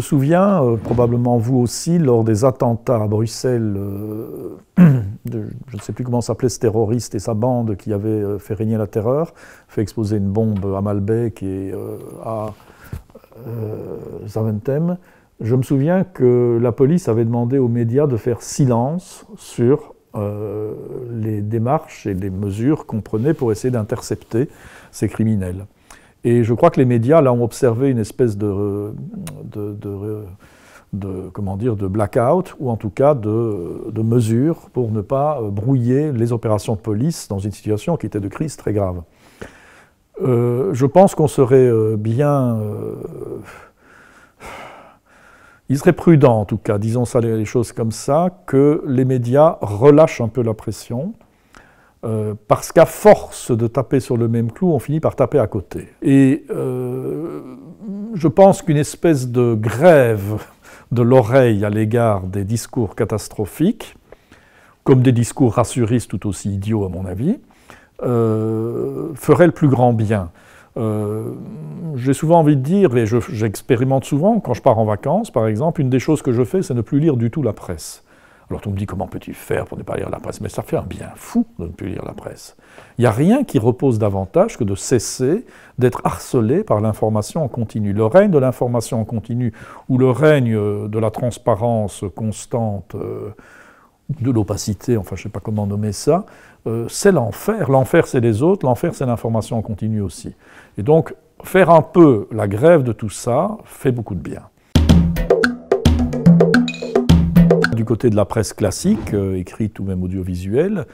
souviens, euh, probablement vous aussi, lors des attentats à Bruxelles, euh, je ne sais plus comment s'appelait ce terroriste et sa bande qui avait euh, fait régner la terreur, fait exploser une bombe à Malbec et à Zaventem. Je me souviens que la police avait demandé aux médias de faire silence sur les démarches et les mesures qu'on prenait pour essayer d'intercepter ces criminels. Et je crois que les médias, là, ont observé une espèce de, de, comment dire, de blackout, ou en tout cas de, de mesures pour ne pas brouiller les opérations de police dans une situation qui était de crise très grave. Euh, je pense qu'on serait euh, bien... Euh, il serait prudent, en tout cas, disons ça les choses comme ça, que les médias relâchent un peu la pression, euh, parce qu'à force de taper sur le même clou, on finit par taper à côté. Et euh, je pense qu'une espèce de grève de l'oreille à l'égard des discours catastrophiques, comme des discours rassuristes tout aussi idiots à mon avis, euh, ferait le plus grand bien. J'ai souvent envie de dire, et j'expérimente souvent quand je pars en vacances par exemple, une des choses que je fais, c'est ne plus lire du tout la presse. Alors on me dit comment peux-tu faire pour ne pas lire la presse? Mais ça fait un bien fou de ne plus lire la presse. Il n'y a rien qui repose davantage que de cesser d'être harcelé par l'information en continu. Le règne de l'information en continu ou le règne euh, de la transparence constante, euh, de l'opacité, enfin je ne sais pas comment nommer ça, euh, c'est l'enfer. L'enfer c'est les autres, l'enfer c'est l'information en continu aussi. Et donc faire un peu la grève de tout ça fait beaucoup de bien. Côté de la presse classique, euh, écrite ou même audiovisuelle,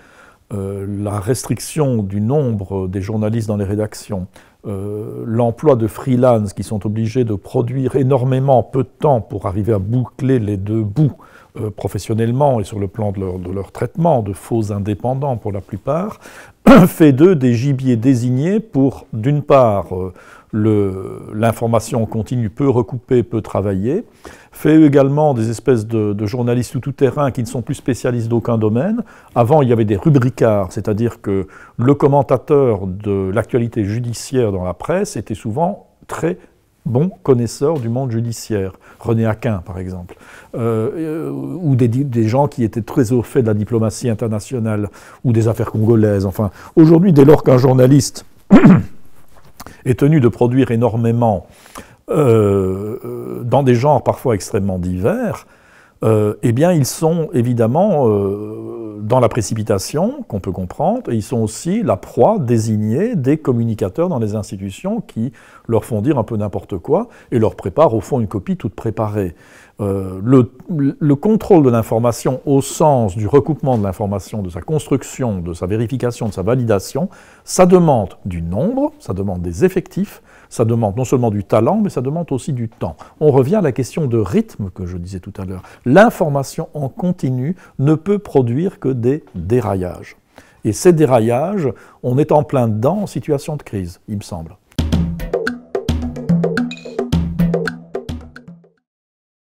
euh, la restriction du nombre des journalistes dans les rédactions, euh, l'emploi de freelance qui sont obligés de produire énormément peu de temps pour arriver à boucler les deux bouts professionnellement et sur le plan de leur, traitement, de faux indépendants pour la plupart, fait d'eux des gibiers désignés pour, d'une part, l'information continue peu recoupée, peu travaillée, fait également des espèces de, journalistes tout-terrain qui ne sont plus spécialistes d'aucun domaine. Avant, il y avait des rubricards, c'est-à-dire que le commentateur de l'actualité judiciaire dans la presse était souvent très bon connaisseur du monde judiciaire, René Aquin par exemple, euh, euh, ou des, gens qui étaient très au fait de la diplomatie internationale ou des affaires congolaises. Enfin, aujourd'hui, dès lors qu'un journaliste est tenu de produire énormément euh, euh, dans des genres parfois extrêmement divers, euh, eh bien, ils sont évidemment dans la précipitation, qu'on peut comprendre, et ils sont aussi la proie désignée des communicateurs dans les institutions qui leur font dire un peu n'importe quoi et leur préparent au fond une copie toute préparée. le, le, contrôle de l'information au sens du recoupement de l'information, de sa construction, de sa vérification, de sa validation, ça demande du nombre, ça demande des effectifs, ça demande non seulement du talent, mais ça demande aussi du temps. On revient à la question de rythme que je disais tout à l'heure. L'information en continu ne peut produire des déraillages. Et ces déraillages, on est en plein dedans en situation de crise, il me semble.